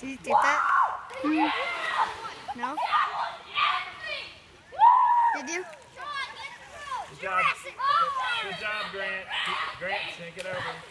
Did you get that? Mm. No? Did you? Good job. Good job, Grant. Grant, sink it over.